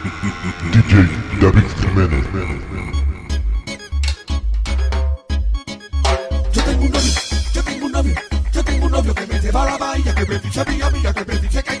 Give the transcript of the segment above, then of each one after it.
DJ David Jiménez. Yo tengo un novio, yo tengo un novio, yo tengo un novio que me lleva a la bahía, que me mi que me que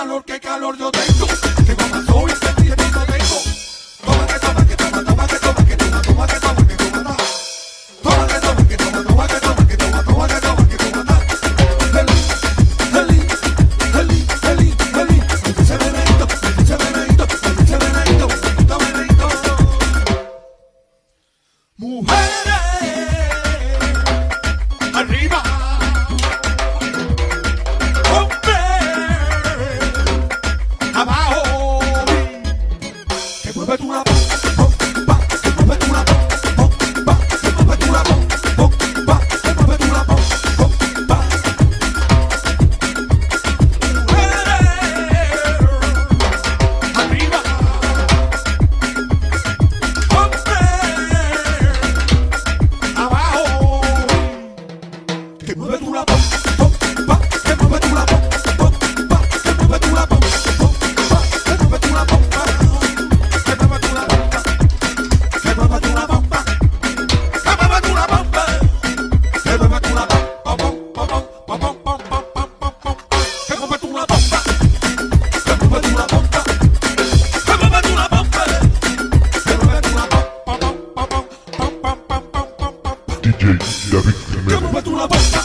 calor, qué calor yo tengo. Tengo más hoy, sentir mi que mueve tu la DJ David Jiménez.